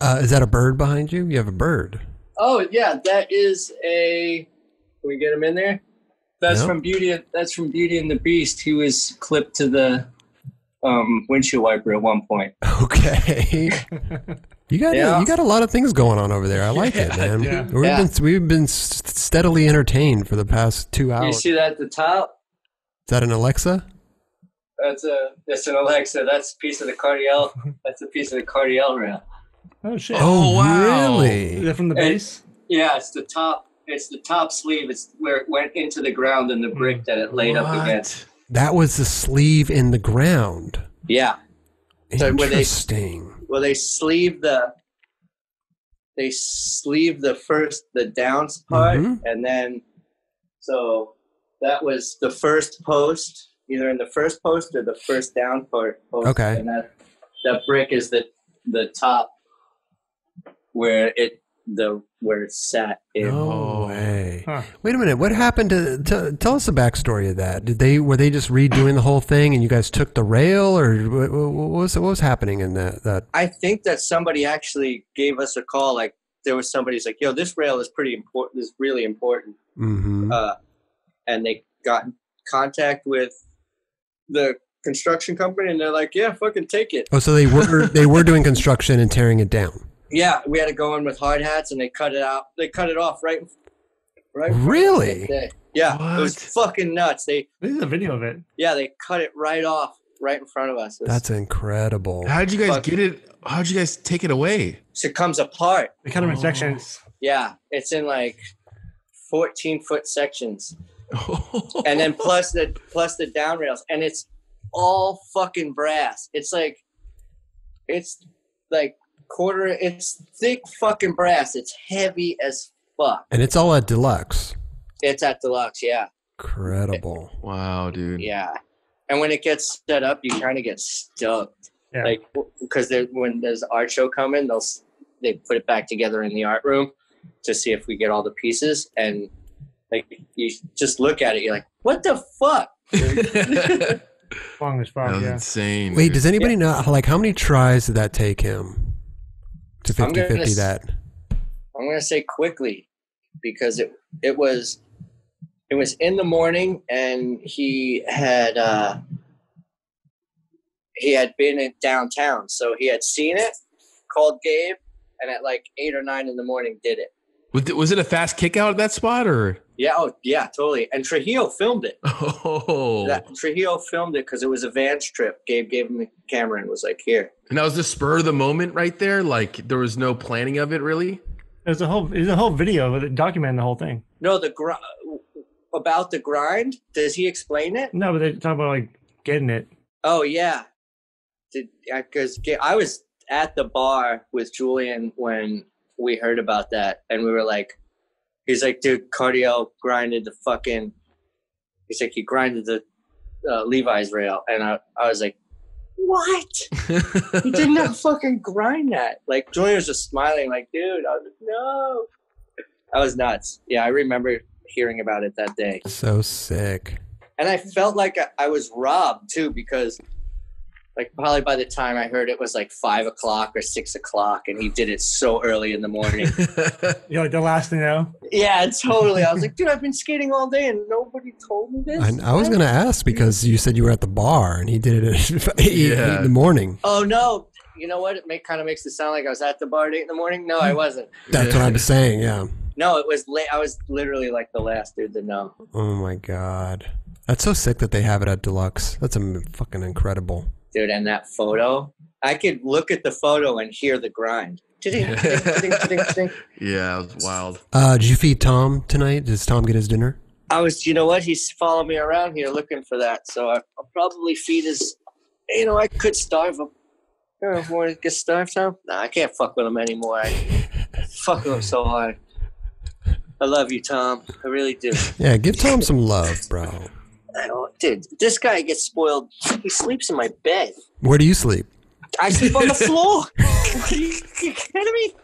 Uh, is that a bird behind you? You have a bird. Oh yeah, that is a. Can we get him in there? That's Yeah. from Beauty. That's from Beauty and the Beast. He was clipped to the um, windshield wiper at one point. Okay. You got Yeah. you got a lot of things going on over there. I like it, man. yeah. We've Yeah. been we've been steadily entertained for the past two hours. You see that at the top? Is that an Alexa? That's a. That's an Alexa. That's a piece of the Cardiel. That's a piece of the Cardiel rail. Oh shit! Oh, wow. Is really? that from the Hey. base? Yeah, it's the top. It's the top sleeve. It's where it went into the ground and the brick that it laid up against. That was the sleeve in the ground. Yeah. So where they- Interesting. Well, they sleeve the. They sleeve the first the downs part, Mhm. and then, so that was the first post, either in the first post or the first down part. Post, Okay. And that that brick is the the top where it the where it sat in. No Oh. way. Huh. Wait a minute. What happened to, to? Tell us the backstory of that. Did they were they just redoing the whole thing, and you guys took the rail, or what, what was what was happening in that? That I think that somebody actually gave us a call. Like there was somebody's like, "Yo, this rail is pretty important. Is really important." hmm Uh, and they got in contact with the construction company, and they're like, "Yeah, fucking take it." Oh, so they were they were doing construction and tearing it down. Yeah, we had to go in with hard hats, and they cut it out. They cut it off right, right. in front of us Really? that day. Yeah, it was fucking nuts. They This is a video of it. yeah, they cut it right off, right in front of us. It That's incredible. How'd you guys Fuck. get it? How'd you guys take it away? so it comes apart. They cut them in Oh. sections. Yeah, it's in like fourteen foot sections. and then plus the plus the down rails and it's all fucking brass it's like it's like quarter it's thick fucking brass it's heavy as fuck And it's all at deluxe. it's at deluxe yeah Incredible. wow, dude. yeah and when it gets set up you kind of get stuck. Yeah. like because when there's art show coming they'll they put it back together in the art room to see if we get all the pieces and like you just look at it you're like what the fuck Long as fuck. was Yeah. insane. Wait, dude. does anybody know like how many tries did that take him to I'm 50 gonna 50 s- that? I'm gonna say quickly because it it was it was in the morning and he had uh he had been in downtown so he had seen it called Gabe and at like eight or nine in the morning did it Was it- was it a fast kick out at that spot or? yeah oh yeah totally and Trujillo filmed it Oh, that Trujillo filmed it because it was a Vans trip Gabe gave him the camera and was like here and that was the spur of the moment right there. Like there was no planning of it really. There's a whole there's a whole video with it documenting the whole thing. no the gr- about the grind does he explain it No, but they talk about like getting it. Oh yeah, because I was at the bar with Julian when we heard about that, and we were like, he's like, dude, Cardiel grinded the fucking. He's like, he grinded the uh, Levi's rail, and I, I was like, what? He did not fucking grind that. Like Julian was just smiling, like, dude, I was like, no. I was nuts. Yeah, I remember hearing about it that day So sick. and I felt like I, I was robbed too because, like, probably by the time I heard it was like five o'clock or six o'clock, and he did it so early in the morning. You're like the last to know. yeah, totally. I was like, dude, I've been skating all day and nobody told me this. I, I was going to ask because you said you were at the bar and he did it at 8, eight in the morning. Oh no! You know what? It make, kind of makes it sound like I was at the bar at eight in the morning. No, I wasn't. That's what I was saying, yeah. No, it was late. I was literally like the last dude to know. Oh my God. That's so sick that they have it at deluxe. That's a fucking incredible. Dude. And that photo, I could look at the photo and hear the grind. Yeah, it was wild. Uh, did you feed Tom tonight? Does Tom get his dinner? I was, you know what? He's following me around here looking for that. So I, I'll probably feed his. You know, I could starve him. You know, want to get starved, Tom? Nah, I can't fuck with him anymore. I, I fuck with him so hard. I love you, Tom. I really do. Yeah, give Tom some love, bro. Dude, this guy gets spoiled. He sleeps in my bed. Where do you sleep? I sleep on the floor. Are you, you kidding me?